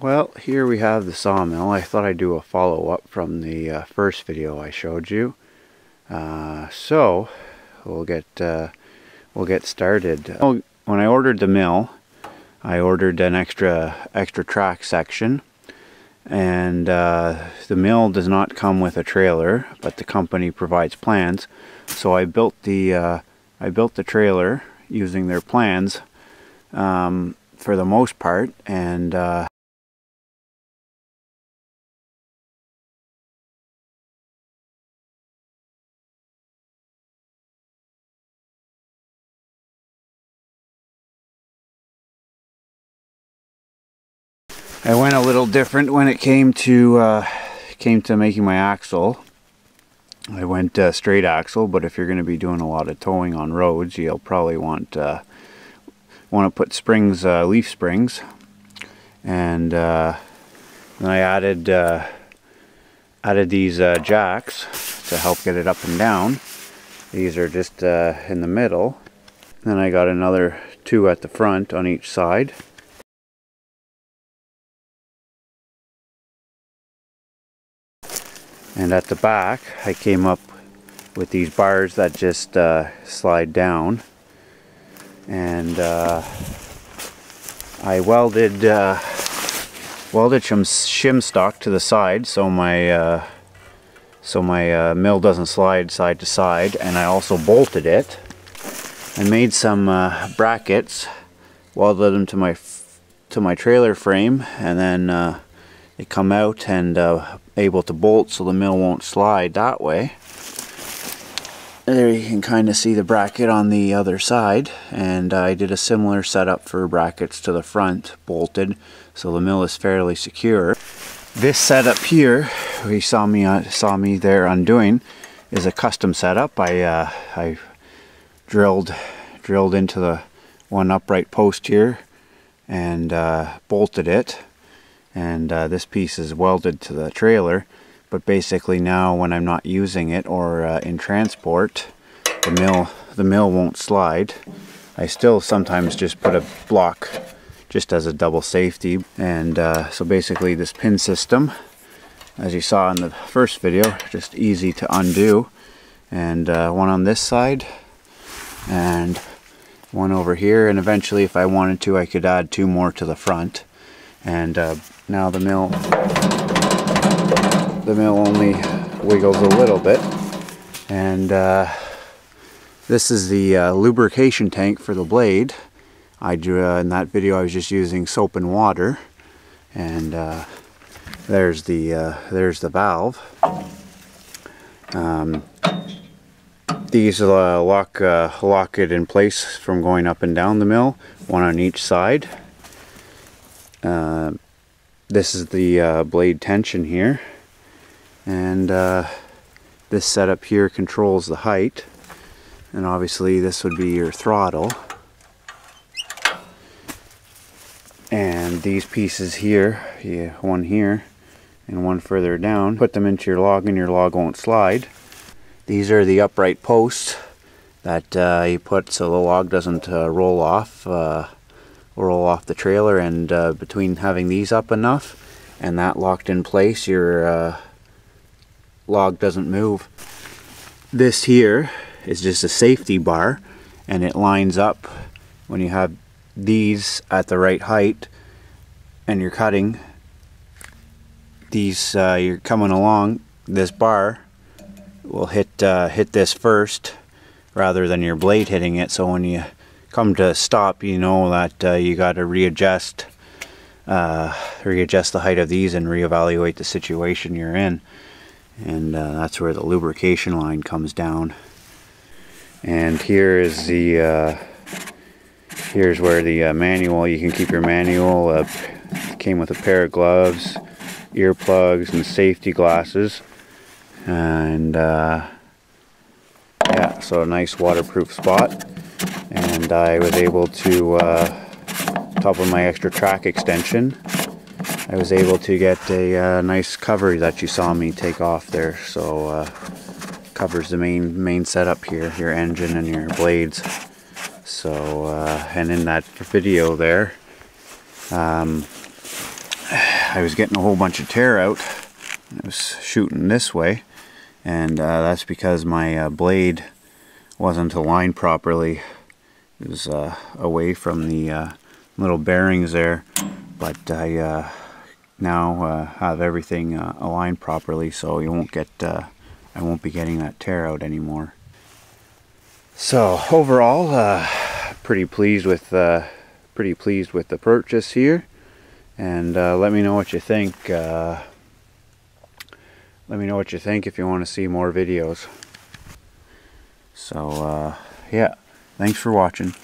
Well, here we have the sawmill. I thought I'd do a follow-up from the uh, first video I showed you. Uh, so, we'll get uh, we'll get started. When I ordered the mill, I ordered an extra extra track section, and uh, the mill does not come with a trailer, but the company provides plans. So I built the uh, I built the trailer using their plans um, for the most part, and I went a little different when it came to uh, came to making my axle. I went uh, straight axle, but if you're going to be doing a lot of towing on roads, you'll probably want uh, want to put springs, uh, leaf springs, and uh, then I added uh, added these jacks to help get it up and down. These are just in the middle. Then I got another two at the front on each side. And at the back I came up with these bars that just uh, slide down. And uh, I welded uh, welded some shim stock to the side so my uh, so my uh, mill doesn't slide side to side. And I also bolted it I made some uh, brackets welded them to my to my trailer frame. And then they come out and able to bolt so the mill won't slide that way. There you can kind of see the bracket on the other side and I did a similar setup for brackets to the front bolted so the mill is fairly secure. This setup here, we saw me uh, saw me there undoing, is a custom setup. I uh, I drilled drilled into the one upright post here and uh, bolted it and uh, this piece is welded to the trailer but basically now when I'm not using it or uh, in transport the mill the mill won't slide. I still sometimes just put a block just as a double safety. And uh, so basically this pin system as you saw in the first video just easy to undo. And uh, one on this side and one over here. And eventually if I wanted to I could add two more to the front and uh, now the mill the mill only wiggles a little bit. And uh, this is the uh, lubrication tank for the blade. I drew uh, in that video I was just using soap and water. And uh, there's the uh, there's the valve. Um, these lock lock it in place from going up and down the mill one on each side uh, this is the uh, blade tension here. And uh, this setup here controls the height. And obviously this would be your throttle. And these pieces here yeah, one here and one further down put them into your log and your log won't slide. These are the upright posts that uh, you put so the log doesn't uh, roll off uh, roll off the trailer and uh, between having these up enough and that locked in place your uh, log doesn't move. This here is just a safety bar and it lines up when you have these at the right height and you're cutting these uh, you're coming along this bar will hit uh, hit this first rather than your blade hitting it so when you come to stop, you know that uh, you got to readjust, uh, readjust the height of these and reevaluate the situation you're in. And uh, that's where the lubrication line comes down. And here is the, uh, here's where the uh, manual, you can keep your manual, uh, came with a pair of gloves, earplugs, and safety glasses. And yeah, so a nice waterproof spot and I was able to, uh, top of my extra track extension, I was able to get a uh, nice cover that you saw me take off there. So uh, covers the main main setup here, your engine and your blades. So uh, and in that video there, um, I was getting a whole bunch of tear out. I was shooting this way and uh, that's because my uh, blade wasn't aligned properly. It was uh, away from the uh, little bearings there but I uh, now uh, have everything aligned properly so you won't get I won't be getting that tear out anymore. So overall pretty pleased with pretty pleased with the purchase here and let me know what you think let me know what you think if you want to see more videos. So, uh, yeah, thanks for watching.